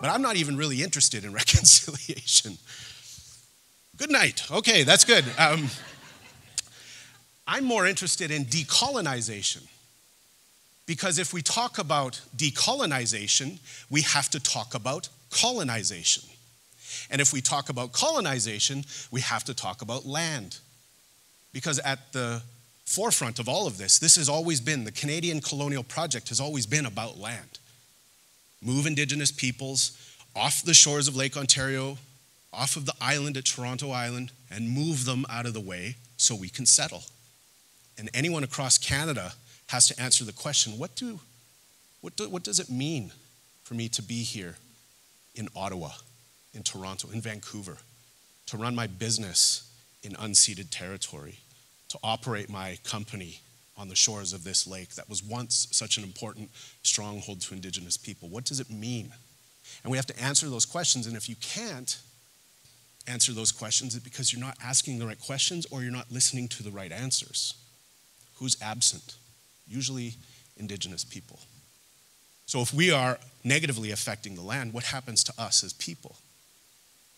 But I'm not even really interested in reconciliation. Good night. Okay, that's good. Um, I'm more interested in decolonization. Because if we talk about decolonization, we have to talk about colonization. And if we talk about colonization, we have to talk about land. Because at the forefront of all of this, this has always been the Canadian colonial project has always been about land. Move Indigenous peoples off the shores of Lake Ontario, off of the island at Toronto Island, and move them out of the way so we can settle. And anyone across Canada has to answer the question what, do, what, do, what does it mean for me to be here in Ottawa, in Toronto, in Vancouver, to run my business in unceded territory, to operate my company on the shores of this lake that was once such an important stronghold to Indigenous people? What does it mean? And we have to answer those questions. And if you can't answer those questions, it's because you're not asking the right questions or you're not listening to the right answers. Who's absent? Usually, Indigenous people. So, if we are negatively affecting the land, what happens to us as people?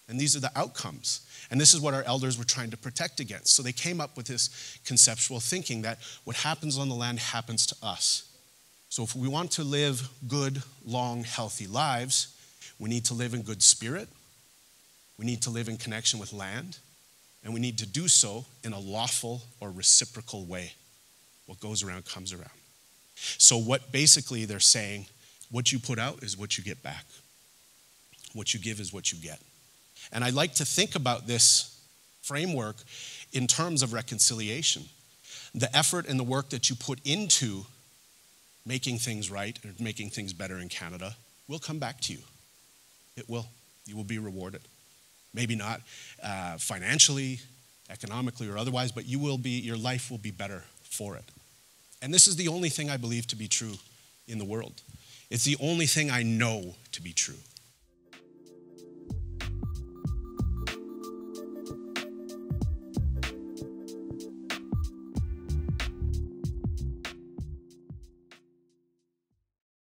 And these are the outcomes. And this is what our elders were trying to protect against. So they came up with this conceptual thinking that what happens on the land happens to us. So if we want to live good, long, healthy lives, we need to live in good spirit, we need to live in connection with land, and we need to do so in a lawful or reciprocal way. What goes around comes around. So, what basically they're saying, what you put out is what you get back. What you give is what you get. And I like to think about this framework in terms of reconciliation. The effort and the work that you put into making things right and making things better in Canada will come back to you. It will. You will be rewarded. Maybe not uh, financially, economically, or otherwise, but you will be, your life will be better for it. And this is the only thing I believe to be true in the world. It's the only thing I know to be true.